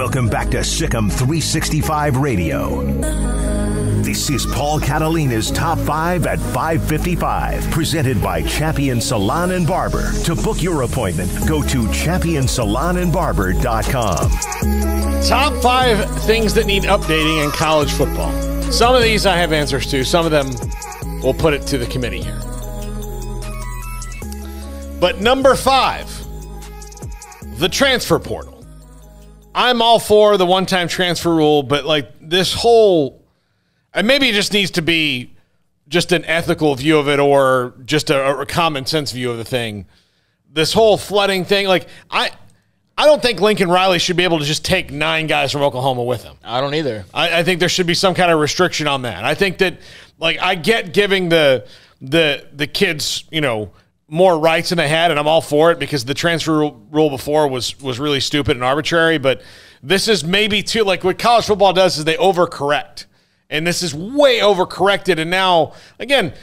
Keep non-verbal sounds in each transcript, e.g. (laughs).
Welcome back to Sic 'Em 365 Radio. This is Paul Catalina's Top 5 at 555, presented by Champion Salon and Barber. To book your appointment, go to championsalonandbarber.com. Top five things that need updating in college football. Some of these I have answers to, some of them we'll put it to the committee here. But number five, the transfer portal. I'm all for the one time transfer rule, but like this whole, and maybe it just needs to be just an ethical view of it or just a, a common sense view of the thing. This whole flooding thing, like I, I don't think Lincoln Riley should be able to just take nine guys from Oklahoma with him. I don't either. I, I think there should be some kind of restriction on that. I think that, like, I get giving the the the kids, you know, more rights than they had, and I'm all for it because the transfer rule before was was really stupid and arbitrary. But this is maybe too like what college football does is they overcorrect, and this is way overcorrected. And now again,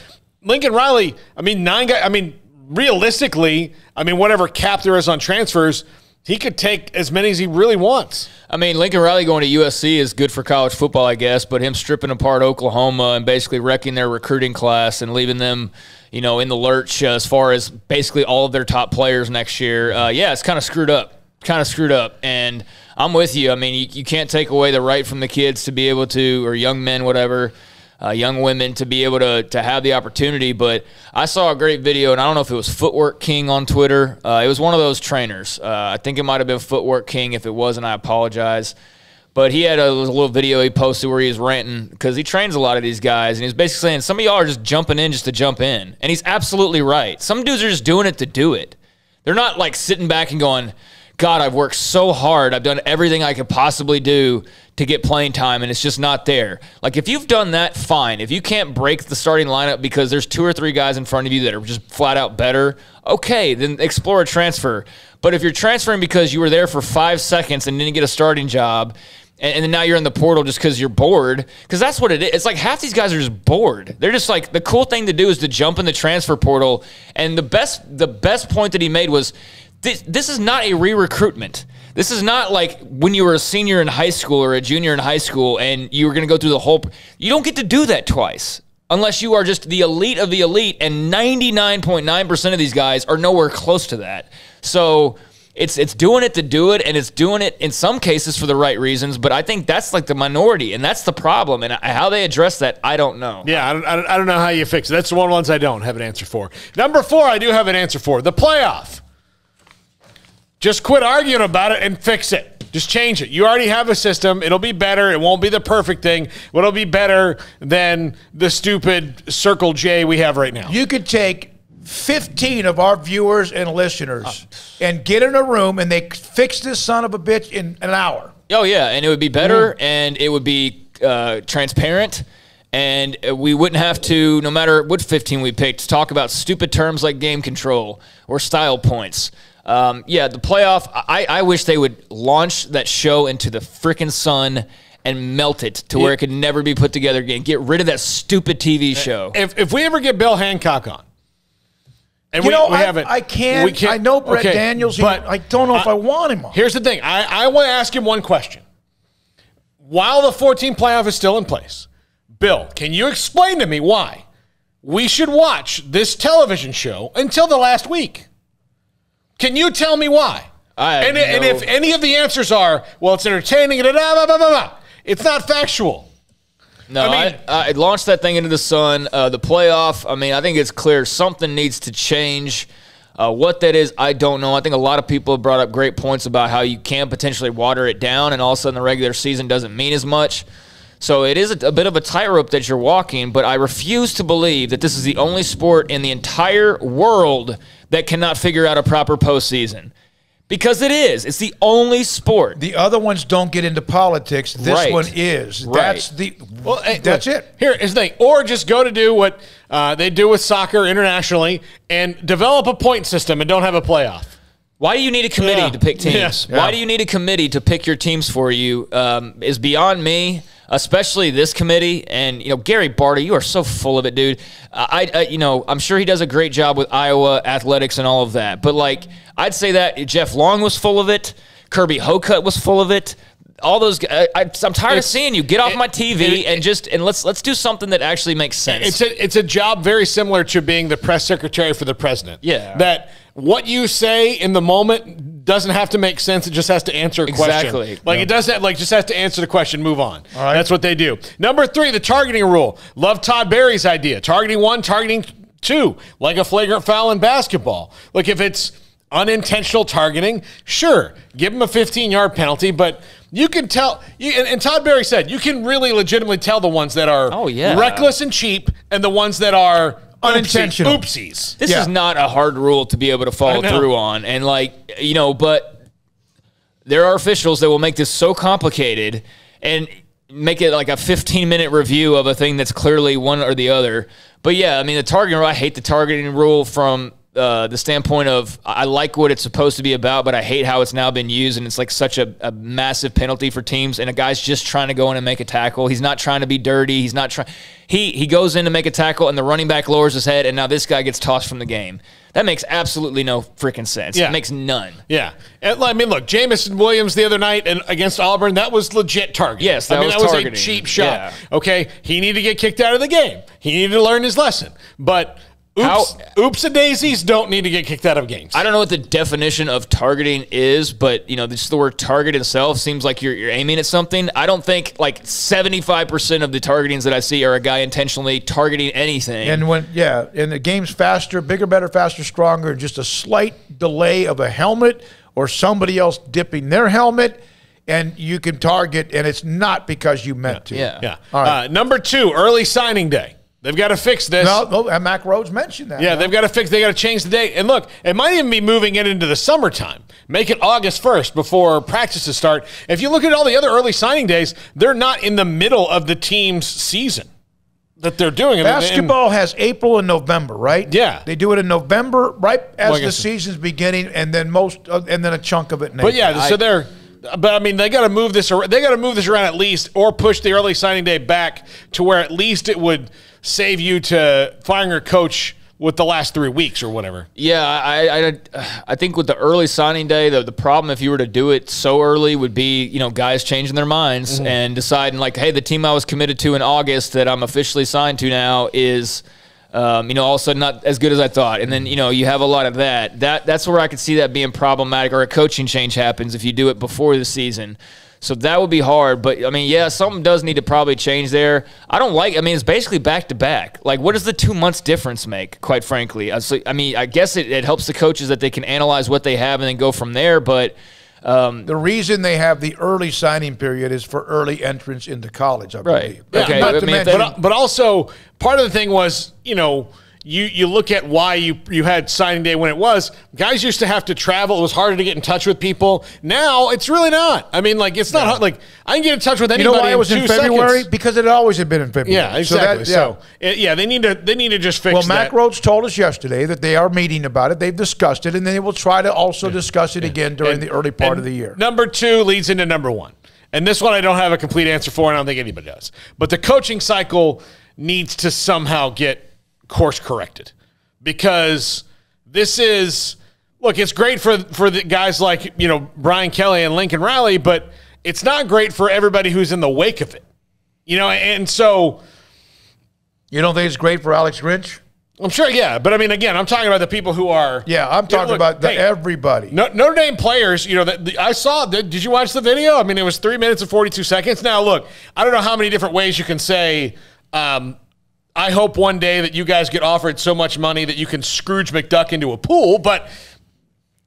Lincoln Riley. I mean, nine guys. I mean, realistically, I mean, whatever cap there is on transfers he could take as many as he really wants. I mean, Lincoln Riley going to USC is good for college football, I guess, but him stripping apart Oklahoma and basically wrecking their recruiting class and leaving them, you know, in the lurch as far as basically all of their top players next year, uh, yeah, it's kind of screwed up. Kind of screwed up. And I'm with you. I mean, you, you can't take away the right from the kids to be able to, or young men, whatever, uh, young women to be able to to have the opportunity. But I saw a great video, and I don't know if it was Footwork King on Twitter. Uh, it was one of those trainers. Uh, I think it might have been Footwork King. If it wasn't, I apologize. But he had a, little video he posted where he was ranting because he trains a lot of these guys, and he's basically saying some of y'all are just jumping in just to jump in, and he's absolutely right. Some dudes are just doing it to do it. They're not like sitting back and going, God, I've worked so hard. I've done everything I could possibly do to get playing time, and it's just not there. Like, if you've done that, fine. If you can't break the starting lineup because there's two or three guys in front of you that are just flat out better, okay, then explore a transfer. But if you're transferring because you were there for five seconds and didn't get a starting job, and, then now you're in the portal just because you're bored. Because that's what it is. It's like half these guys are just bored. They're just like the cool thing to do is to jump in the transfer portal. And the best the best point that he made was this, this is not a re-recruitment. This is not like when you were a senior in high school or a junior in high school and you were going to go through the whole. You don't get to do that twice unless you are just the elite of the elite, and 99.9% of these guys are nowhere close to that. So it's it's doing it to do it, and it's doing it in some cases for the right reasons. But I think that's like the minority, and that's the problem. And how they address that, I don't know. Yeah, I don't, I don't know how you fix it. That's the one ones I don't have an answer for. Number four, I do have an answer for the playoff. Just quit arguing about it and fix it. Just change it. You already have a system. It'll be better. It won't be the perfect thing, but it'll be better than the stupid Circle J we have right now. You could take 15 of our viewers and listeners and get in a room and they fix this son of a bitch in an hour. Oh, yeah. And it would be better mm-hmm. and it would be uh, transparent and we wouldn't have to, no matter what 15 we picked, talk about stupid terms like game control or style points. Um, yeah, the playoff. I, I wish they would launch that show into the freaking sun and melt it to where it could never be put together again. Get rid of that stupid TV show. If, if we ever get Bill Hancock on, and you we, know, we I, haven't, I can't, we can't. I know Brett okay, Daniels, but I don't know I, if I want him on. Here's the thing. I, I want to ask him one question. While the 14 playoff is still in place, Bill, can you explain to me why we should watch this television show until the last week? Can you tell me why? And, no. and, if any of the answers are, well, it's entertaining, blah, blah, blah, blah, it's not factual. No, I, mean, I, I launched that thing into the sun. Uh, the playoff, I mean, I think it's clear something needs to change. Uh, what that is, I don't know. I think a lot of people have brought up great points about how you can potentially water it down, and all of a sudden the regular season doesn't mean as much. So it is a, a bit of a tightrope that you're walking, but I refuse to believe that this is the only sport in the entire world that cannot figure out a proper postseason. Because it is. It's the only sport. The other ones don't get into politics. This right. one is. Right. That's the. Well, hey, that's look, it. Here is the thing. Or just go to do what uh, they do with soccer internationally and develop a point system and don't have a playoff. Why do you need a committee yeah. to pick teams? Yeah. Why do you need a committee to pick your teams for you? Um, is beyond me especially this committee. And you know, Gary Barta, you are so full of it, dude. I, I, you know, I'm sure he does a great job with Iowa athletics and all of that. But like, I'd say that Jeff Long was full of it. Kirby Hocutt was full of it. all those. I, I'm tired of seeing you. Get off it- my TV it- and just and let's let's do something that actually makes sense. It's a it's a job very similar to being the press secretary for the president. Yeah. That what you say in the moment doesn't have to make sense. It just has to answer a question. Exactly. Like it doesn't like just has to answer the question, move on. All right. That's what they do. Number three, the targeting rule. Love Todd Barry's idea. Targeting one, targeting two, like a flagrant foul in basketball. Like if it's unintentional targeting, sure, give him a 15 yard penalty, but you can tell, you, and, and Todd Barry said, you can really legitimately tell the ones that are Oh, yeah. reckless and cheap and the ones that are Unintentional. Oopsie- Oopsies. This Yeah. is not a hard rule to be able to follow through on. And like, you know, but there are officials that will make this so complicated and make it like a 15 minute review of a thing that's clearly one or the other. But yeah, I mean, the targeting rule, I hate the targeting rule from uh, the standpoint of I like what it's supposed to be about, but I hate how it's now been used. And it's like such a, a massive penalty for teams. And a guy's just trying to go in and make a tackle. He's not trying to be dirty. He's not trying. He, he goes in to make a tackle, and the running back lowers his head, and now this guy gets tossed from the game. That makes absolutely no freaking sense. Yeah. It makes none. Yeah. And, I mean, look, Jameson Williams the other night and against Auburn, that was legit targeting. Yes, I that mean, was that was a cheap shot. Yeah. Okay. He needed to get kicked out of the game. He needed to learn his lesson. But oops, How- oops and daisies don't need to get kicked out of games. I don't know what the definition of targeting is, but you know, just the word target itself seems like you're, you're aiming at something. I don't think like 75% of the targetings that I see are a guy intentionally targeting anything. And when yeah, and the game's faster, bigger, better, faster, stronger. Just a slight delay of a helmet or somebody else dipping their helmet, and you can target, and it's not because you meant to. yeah. Yeah. All right. Uh, number two, early signing day. They've got to fix this. No, no, Mack Rhoades mentioned that. Yeah, they've got to fix. They got to change the date. And look, it might even be moving it into the summertime. Make it August first before practices start. If you look at all the other early signing days, they're not in the middle of the team's season that they're doing. And- and- Basketball has April and November, right? Yeah. they do it in November, right as Well, the season's beginning, and then most, uh, and then a chunk of it. In But April. yeah, so they're. But I mean, they got to move this. They got to move this around at least, or push the early signing day back to where at least it would save you to firing your coach with the last three weeks or whatever. Yeah, I, I, I think with the early signing day, the, the problem if you were to do it so early would be, you know, guys changing their minds mm-hmm. and deciding like, hey, the team I was committed to in August that I'm officially signed to now is, um, you know, all of a sudden not as good as I thought. And then, you know, you have a lot of that. That that's where I could see that being problematic or a coaching change happens if you do it before the season. So that would be hard, but I mean, yeah, something does need to probably change there. I don't like. I mean, it's basically back to back. Like, what does the two months difference make? Quite frankly, I, so, I mean, I guess it, it helps the coaches that they can analyze what they have and then go from there. But Um, the reason they have the early signing period is for early entrance into college. I believe. Right. Okay, Not I mean, mention, But but also part of the thing was, you know, you you look at why you you had signing day when it was. Guys used to have to travel. It was harder to get in touch with people. Now it's really not. I mean, like it's not hard. Like I can get in touch with anybody. you know why it was in February? Seconds. Because it always had been in February. Yeah, So that- exactly. So, it- yeah, they need to they need to just fix Well, Mack that. Rhoades told us yesterday that they are meeting about it. They've discussed it, and they will try to also discuss it again during And- the early part of the year. Number two leads into number one. And this one I don't have a complete answer for, and I don't think anybody does. But the coaching cycle needs to somehow get course corrected. Because this is look, it's great for for the guys like, you know, Brian Kelly and Lincoln Riley, but it's not great for everybody who's in the wake of it. You know, and so You don't think it's great for Alex Grinch? I'm sure, yeah. But I mean, again, I'm talking about the people who are. Yeah, I'm You know, talking look, about the hey, everybody. No, Notre Dame players, you know, the, I saw. The, did you watch the video? I mean, it was three minutes and forty-two seconds. Now, look, I don't know how many different ways you can say. Um, I hope one day that you guys get offered so much money that you can Scrooge McDuck into a pool, but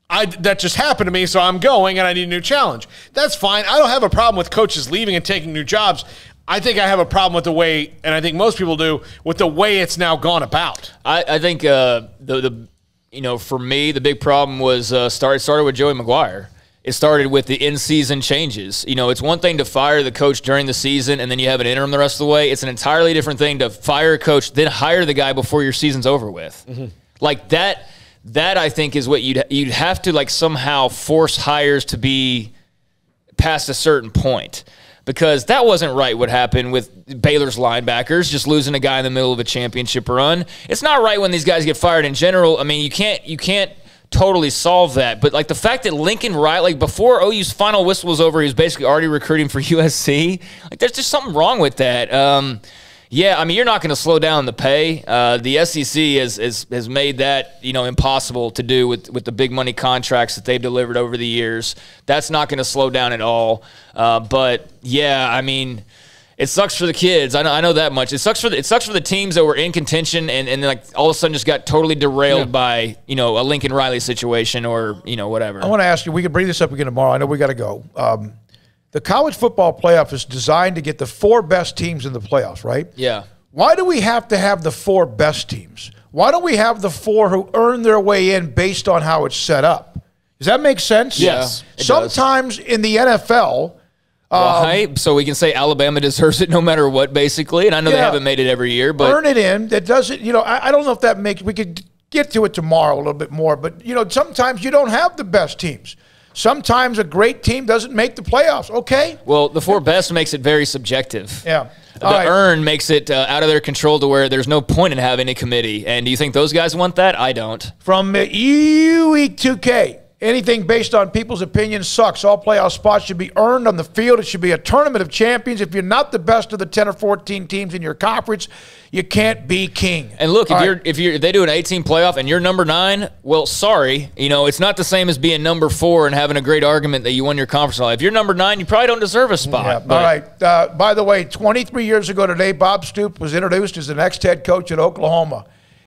I that just happened to me, so I'm going and I need a new challenge. That's fine. I don't have a problem with coaches leaving and taking new jobs. I think I have a problem with the way, and I think most people do, with the way it's now gone about. I, I think uh, the the you know for me the big problem was uh, started started with Joey McGuire. It started with the in season changes. You know, it's one thing to fire the coach during the season and then you have an interim the rest of the way. It's an entirely different thing to fire a coach then hire the guy before your season's over with. Mm-hmm. Like that. That I think is what you'd you'd have to like somehow force hires to be past a certain point because that wasn't right what happened with Baylor's linebackers just losing a guy in the middle of a championship run. It's not right when these guys get fired in general. I mean, you can't you can't totally solve that. But like the fact that Lincoln Riley, like before OU's final whistle was over, he was basically already recruiting for (laughs) USC. Like there's just something wrong with that. Um, yeah, I mean, you're not going to slow down the pay. Uh, the SEC has, has has made that you know impossible to do with with the big money contracts that they've delivered over the years. That's not going to slow down at all. Uh, but yeah, I mean, it sucks for the kids. I know, I know that much. It sucks for the, it sucks for the teams that were in contention and, and like all of a sudden just got totally derailed yeah. by you know a Lincoln Riley situation or you know whatever. I want to ask you. We can bring this up again tomorrow. I know we got to go. Um, the college football playoff is designed to get the four best teams in the playoffs, right? Yeah. Why do we have to have the four best teams? Why don't we have the four who earn their way in based on how it's set up? Does that make sense? Yes. Sometimes in the NFL, right. So we can say Alabama deserves it no matter what, basically. And I know yeah, they haven't made it every year, but earn it in. That doesn't, you know, I, I don't know if that makes. We could get to it tomorrow a little bit more, but you know, sometimes you don't have the best teams. Sometimes a great team doesn't make the playoffs. Okay. Well, the four best makes it very subjective. Yeah. The right. earn makes it uh, out of their control to where there's no point in having a committee. And do you think those guys want that? I don't. From uh, UE2K, anything based on people's opinions sucks. All playoff spots should be earned on the field. It should be a tournament of champions. If you're not the best of the 10 or 14 teams in your conference, you can't be king. And look, if All you're if you're if they do an 18 playoff and you're number nine, well, sorry, you know it's not the same as being number four and having a great argument that you won your conference. If you're number nine, you probably don't deserve a spot. Yeah. All right. Uh, by the way, 23 years ago today, Bob Stoops was introduced as the next head coach at Oklahoma.